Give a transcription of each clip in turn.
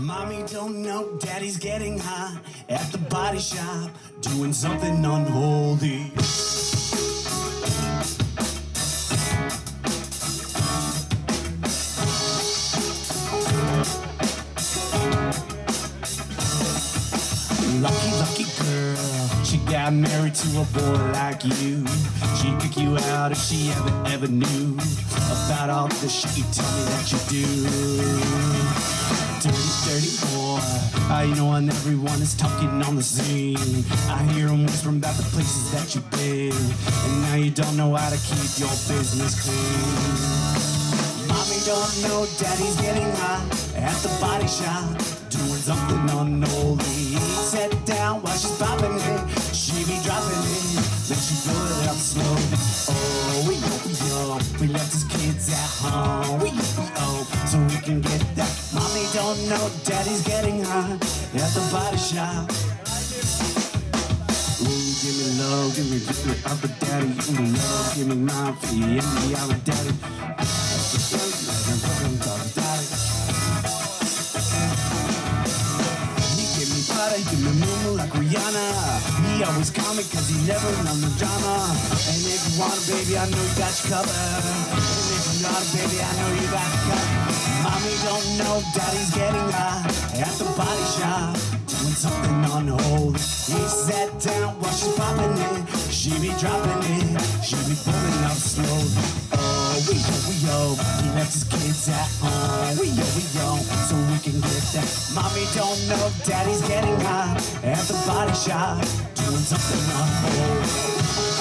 Mommy don't know daddy's getting high at the body shop, doing something unholy. Lucky, lucky she got married to a boy like you. She'd kick you out if she ever, ever knew about all the shit you tell me that you do. Dirty, dirty boy, I know and everyone is talking on the scene. I hear them whispering about the places that you've been, and now you don't know how to keep your business clean. Mommy don't know daddy's getting high at the body shop, doing something unholy. Sat down while she's popping it, home. We owe, oh, so we can get that. Mommy don't know daddy's getting high at the body shop. Ooh, give me love, give me, me, I'm a daddy. Give me love, give me mine, for you I'm a daddy. He give me butter, he give me moo like Rihanna. He always me cause he never known the drama. And if you want it, baby, I know you got you covered. It, baby, I know you got you covered. Mommy don't know daddy's getting high at the body shop. Doing something unholy. He sat down while she's popping it. She be dropping it. She be pulling up slowly. Oh, we yo, we yo. He left his kids at home. We yo, we yo. So we can get that. Mommy don't know daddy's getting high at the body shop. Doing something unholy. Mommy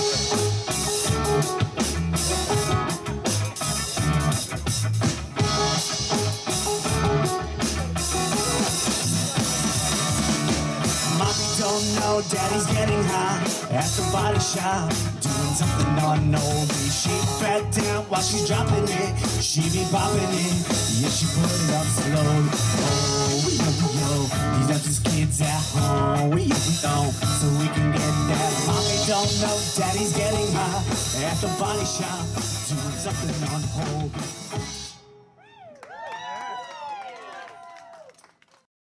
don't know daddy's getting high at the body shop, doing something unholy. She fat down while she's dropping it. She be popping it, yeah, she put it up slowly. Oh, yo, yo, he left his kids at home. We yo, we yo, so we can get that. Mommy don't know daddy's getting high at the body shop, doing something unholy.